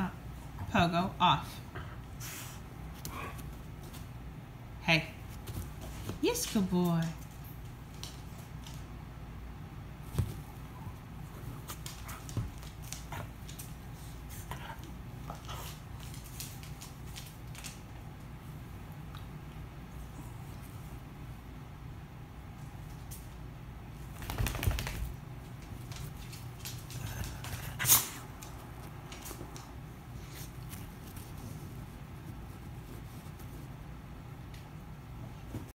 Uh, pogo off. Hey. Yes, good boy.